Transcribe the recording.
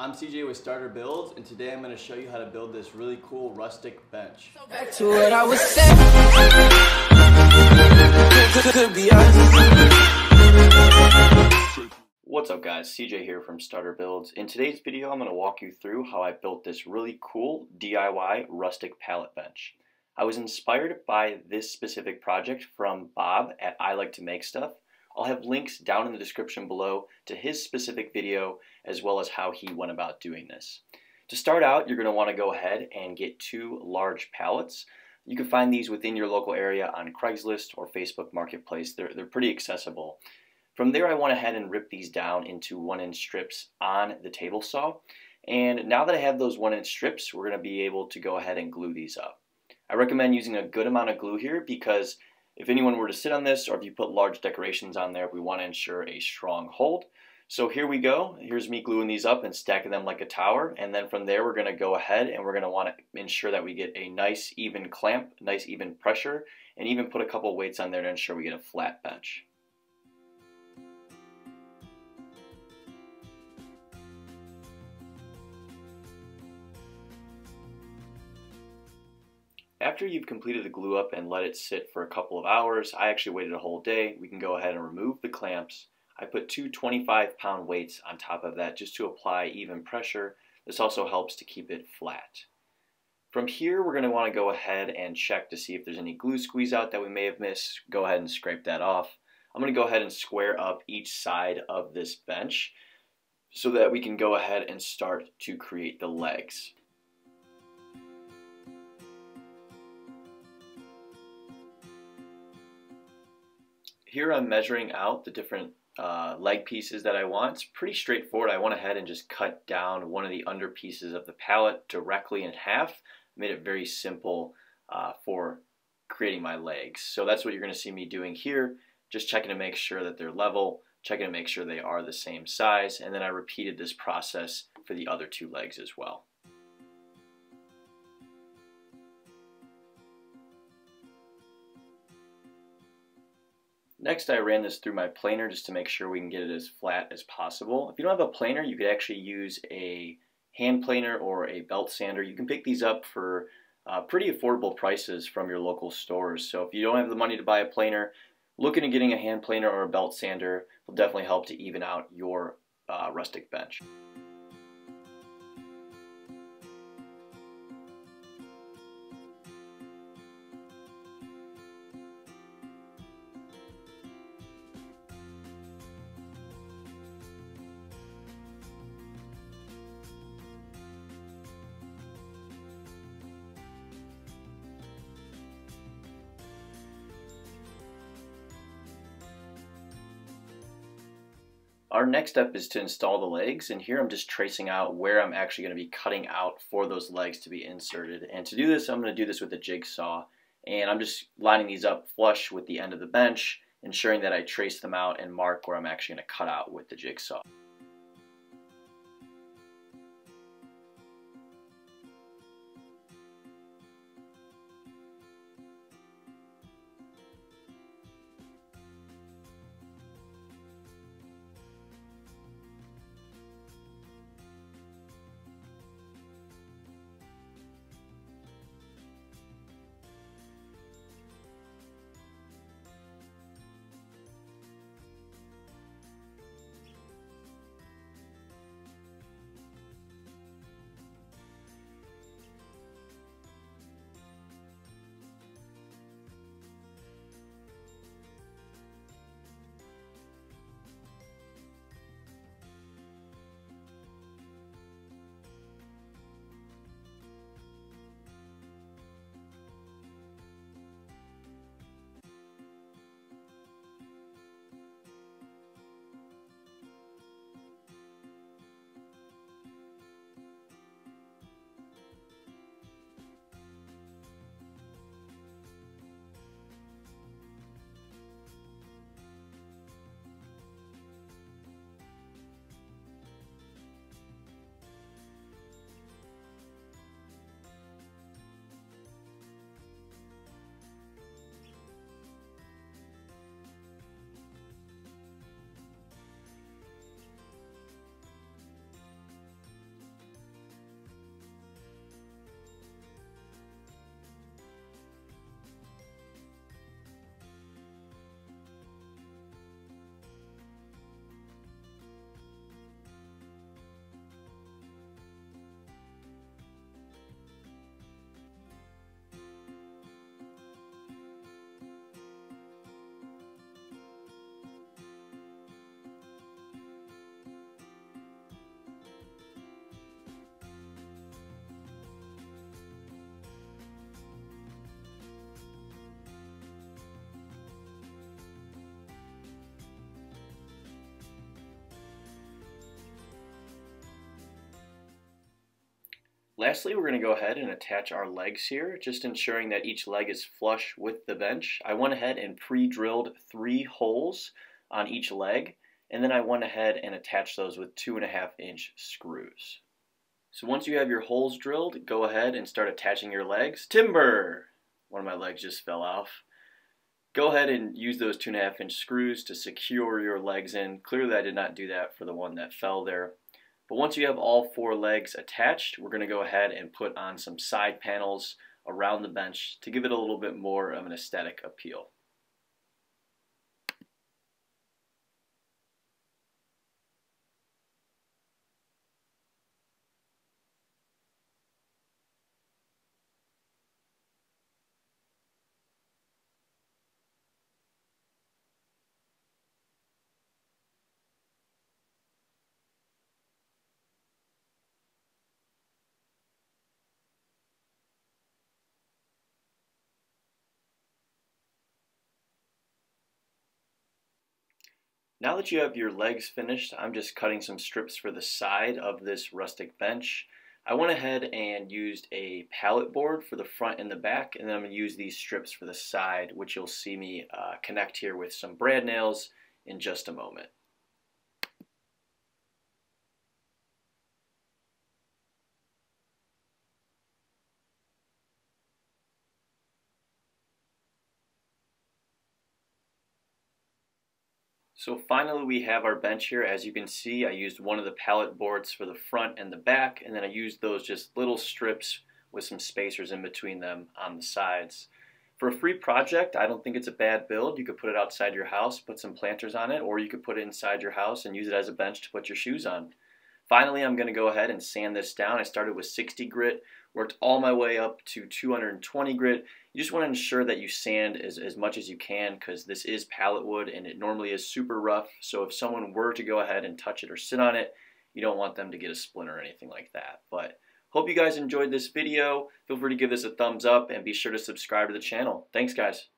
I'm CJ with Starter Builds, and today I'm going to show you how to build this really cool rustic bench. Back to what I was saying. Could- could be us. What's up guys, CJ here from Starter Builds. In today's video I'm going to walk you through how I built this really cool DIY rustic pallet bench. I was inspired by this specific project from Bob at I Like to Make Stuff. I'll have links down in the description below to his specific video as well as how he went about doing this. To start out, you're going to want to go ahead and get two large pallets. You can find these within your local area on Craigslist or Facebook Marketplace. They're, they're pretty accessible. From there, I went ahead and ripped these down into one inch strips on the table saw. And now that I have those one inch strips, we're going to be able to go ahead and glue these up. I recommend using a good amount of glue here because if anyone were to sit on this or if you put large decorations on there, we want to ensure a strong hold. So here we go. Here's me gluing these up and stacking them like a tower. And then from there, we're going to go ahead and we're going to want to ensure that we get a nice even clamp, nice even pressure, and even put a couple weights on there to ensure we get a flat bench. After you've completed the glue up and let it sit for a couple of hours, I actually waited a whole day, we can go ahead and remove the clamps. I put two 25 pound weights on top of that just to apply even pressure. This also helps to keep it flat. From here, we're going to want to go ahead and check to see if there's any glue squeeze out that we may have missed. Go ahead and scrape that off. I'm going to go ahead and square up each side of this bench so that we can go ahead and start to create the legs. Here I'm measuring out the different uh, leg pieces that I want. It's pretty straightforward. I went ahead and just cut down one of the under pieces of the pallet directly in half. Made it very simple uh, for creating my legs. So that's what you're going to see me doing here. Just checking to make sure that they're level, checking to make sure they are the same size, and then I repeated this process for the other two legs as well. Next, I ran this through my planer just to make sure we can get it as flat as possible. If you don't have a planer, you could actually use a hand planer or a belt sander. You can pick these up for uh, pretty affordable prices from your local stores. So if you don't have the money to buy a planer, looking at getting a hand planer or a belt sander will definitely help to even out your uh, rustic bench. Our next step is to install the legs and here I'm just tracing out where I'm actually going to be cutting out for those legs to be inserted and to do this I'm going to do this with a jigsaw and I'm just lining these up flush with the end of the bench ensuring that I trace them out and mark where I'm actually going to cut out with the jigsaw. Lastly, we're going to go ahead and attach our legs here, just ensuring that each leg is flush with the bench. I went ahead and pre-drilled three holes on each leg, and then I went ahead and attached those with two and a half inch screws. So once you have your holes drilled, go ahead and start attaching your legs. Timber! One of my legs just fell off. Go ahead and use those two and a half inch screws to secure your legs in. Clearly I did not do that for the one that fell there. But once you have all four legs attached, we're going to go ahead and put on some side panels around the bench to give it a little bit more of an aesthetic appeal. Now that you have your legs finished, I'm just cutting some strips for the side of this rustic bench. I went ahead and used a pallet board for the front and the back, and then I'm going to use these strips for the side, which you'll see me uh, connect here with some brad nails in just a moment. So finally we have our bench here. As you can see, I used one of the pallet boards for the front and the back, and then I used those just little strips with some spacers in between them on the sides. For a free project, I don't think it's a bad build. You could put it outside your house, put some planters on it, or you could put it inside your house and use it as a bench to put your shoes on. Finally, I'm going to go ahead and sand this down. I started with 60 grit, worked all my way up to 220 grit. You just want to ensure that you sand as, as much as you can because this is pallet wood and it normally is super rough. So if someone were to go ahead and touch it or sit on it, you don't want them to get a splinter or anything like that. But hope you guys enjoyed this video. Feel free to give this a thumbs up and be sure to subscribe to the channel. Thanks guys.